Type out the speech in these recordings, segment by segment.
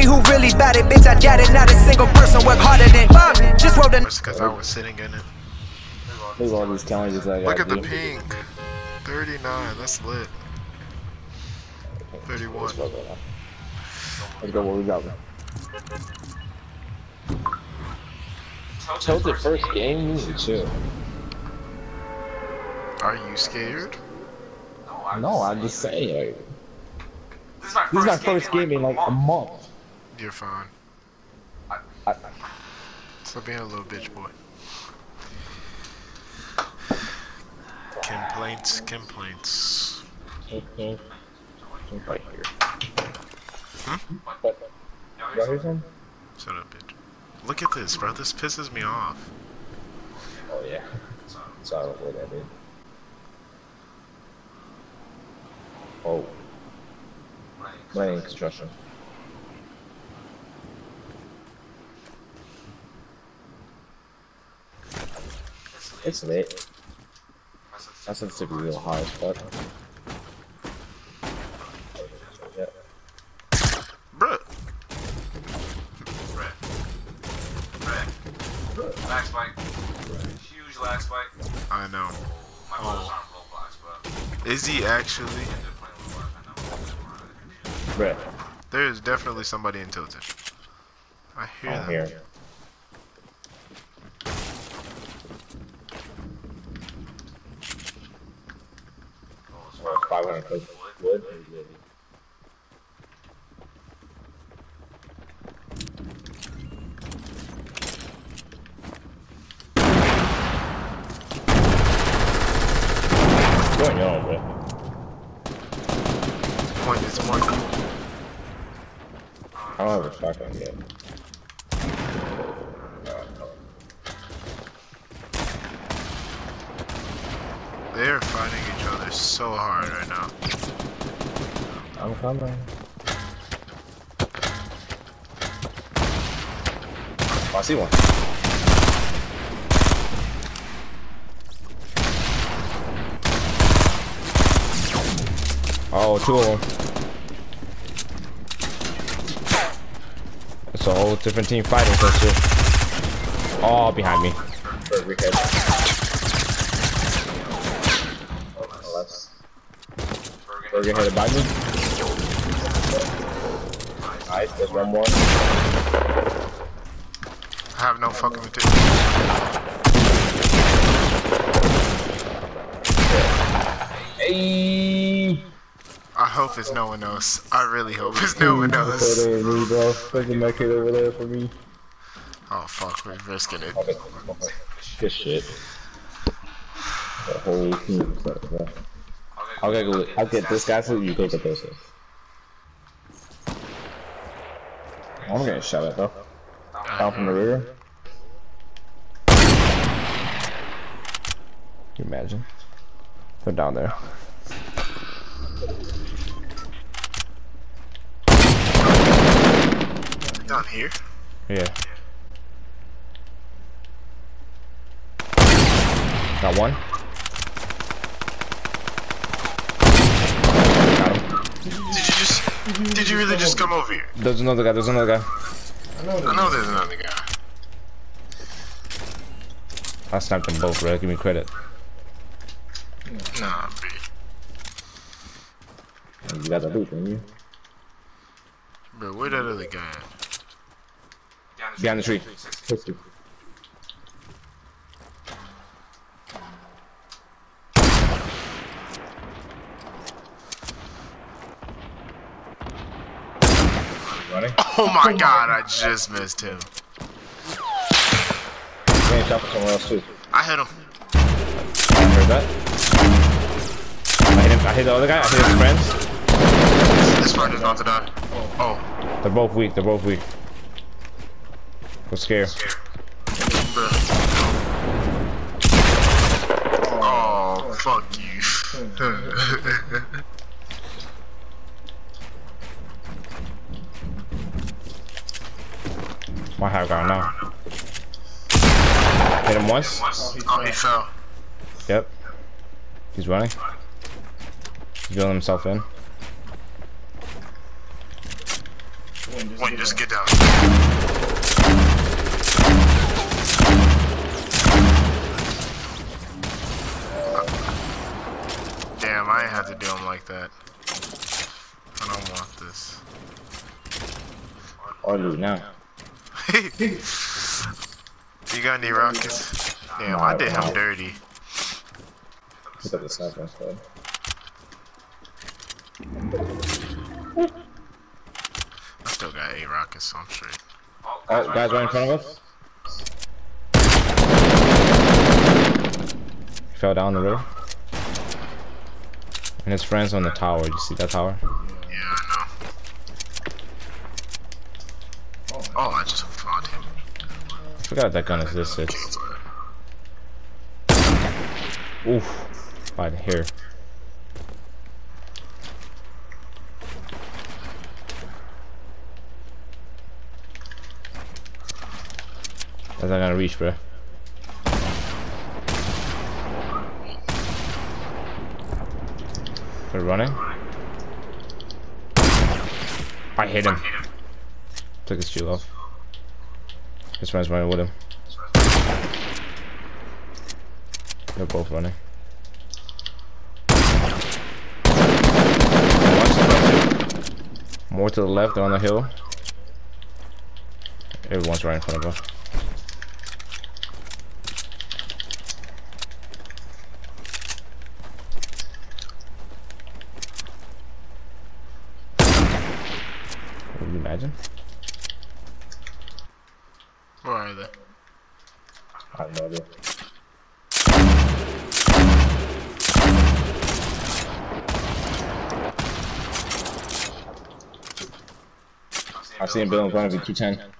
me who really bad it, bitch. I doubt it. Not a single person work harder than Bob. Just wrote the. because I was sitting in it. Look at all these challenges I got. Look at the pink. 39, that's lit. 31. Let's go, bro. Let's go. What we got? Tilted first game. You need to chill. Are you scared? No, I'm just saying. Like, this is my first game in like a month. You're fine. I, Stop being a little bitch boy. Complaints, complaints. Right here. Hmm? Shut up, bitch. Look at this, bro. This pisses me off. Oh yeah. So I don't what that is. Oh. Laying construction. It's lit. That sensitivity real high as fuck. Yeah. Bruh. Lag spike. Huge lag spike. I know. My Oh. brother's on Roblox, but Is he actually? they're playing with Roblox, I know. Bruh, There is definitely somebody in Tilted. I hear I them. Well, 500 cook wood. What's going on, bro? Point is one. I don't have a shotgun yet. They're fighting each so hard right now. I'm coming. Oh, I see one. Oh, two of them. It's a whole different team fighting for shit. All behind me. Burger headed by me. Nice, there's one more. I have no fucking material. Hey! I hope it's no one else. I really hope it's no one else. me, bro. There's a mech over there for me. Oh fuck, we're risking it. Good shit. The whole team like that. I'll get, I'll get this guy so you go get this one. I'm getting shot at though. Down from the rear. Can you imagine? They're down there. Down here? Yeah. Got one. Got him. Did you just? Did you really just come over here? There's another guy. There's another guy. I know there's another guy. I sniped them both, bro. Give me credit. Nah, B. You got the loot, didn't you? Bro, where that other guy at? Behind the tree. Running? Oh my god, I just missed him. Getting shot from somewhere else too. I hit him. I heard that. I hit him. I hit the other guy. I hit his friends. This part is not to die. Oh, They're both weak. They're both weak. I'm scared. Oh, fuck you. My high ground now. Hit him once. Oh, oh, he fell. Yep. He's running. He's building himself in. Wait, just get down. Damn, I ain't have to do him like that. I don't want this. Or loot now. you got any rockets? Damn, I did him dirty. Up the sniper. I still got eight rockets, so I'm straight. Oh, Oh, guys right in front of us. Fell down the river. And his friends on the tower. You see that tower? Yeah, I know. Oh, I just fought him. I forgot that gun existed. Oof. Right here. That's not gonna reach, bro. They're running. I hit him. Took his shield off. His friend's running with him. They're both running. More to the left, they're on the hill. Everyone's right in front of us. Can you imagine? Where are they? I have no idea. I see him building in front of you, 210.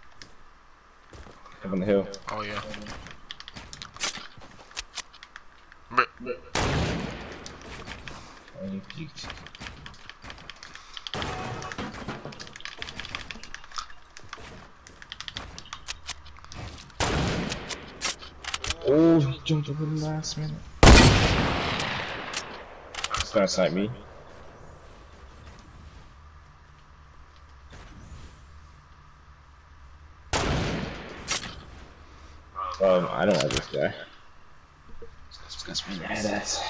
Up on the hill. Oh, yeah. But, Oh, you peeked. Oh, he jumped over the last minute. It's gonna snipe me. Um, I don't like this guy. This guy's pretty badass.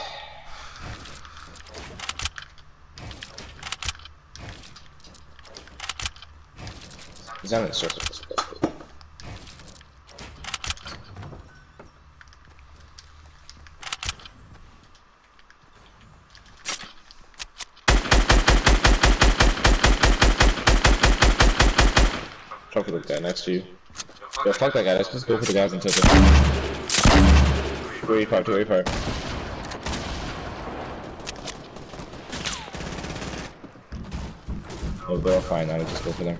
He's on the surface. Talk to the guy next to you. Yo, fuck that guy. Let's just go for the guys in tilted. 285, 285. Oh, they're all fine. Let's just go for them.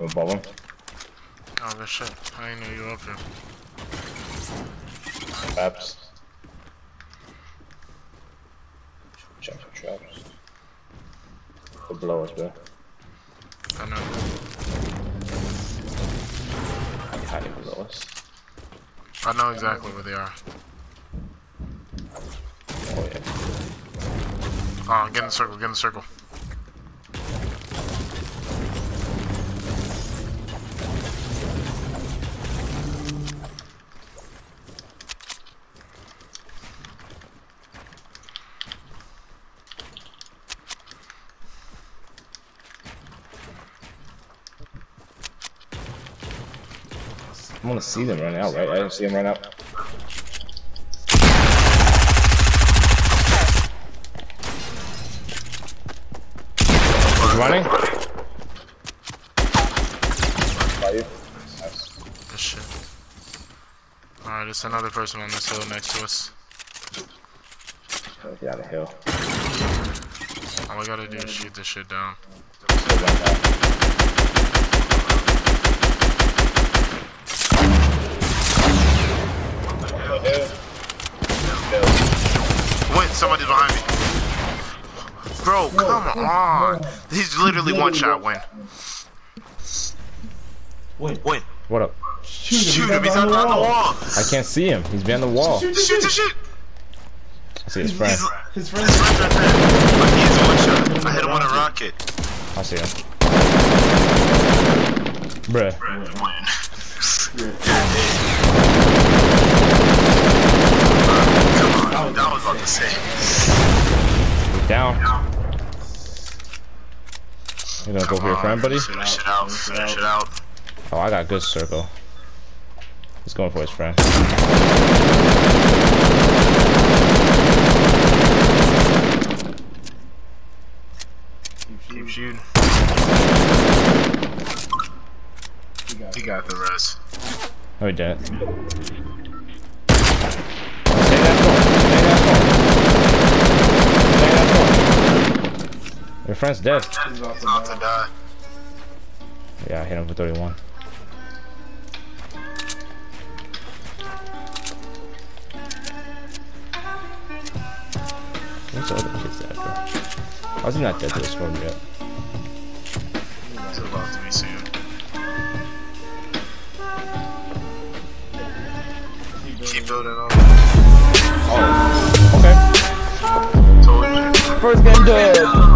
Above them. oh, good shit. I know you were up here. Traps. Jump for traps. They're below us, bro. I know. I'm hiding below us. I know exactly where they are. Oh yeah. Oh, get in the circle, get in the circle. Want to see them run out, right? I don't see them run out. He's running. By you. Nice. Good shit. Alright, there's another person on this hill next to us. Get out of hill. All I gotta do is shoot this shit down. Still run out. Wait, somebody's behind me. Bro, come on. He's literally one shot win. Wait, Win. What up? Shoot him, he's on the wall. I can't see him. He's behind the wall. Shoot, shoot, shoot. I see his friend. His His friend. friend's right there. But he is one shot. I hit him on a rocket. I see him. Bruh. Win. Come on, that was about to say. Down. You gonna go for your friend, buddy? Finish it out, finish it out. Oh, I got good circle. He's going for his friend. Keep shooting. He got the rest. Oh, he didn't. Your friend's dead. He's about He's to about die. to die. Yeah, I hit him for 31. What's the other kid's dead, bro? How's he not dead to this phone yet? He's about to be soon. Keep building on. Oh, okay. First game dead.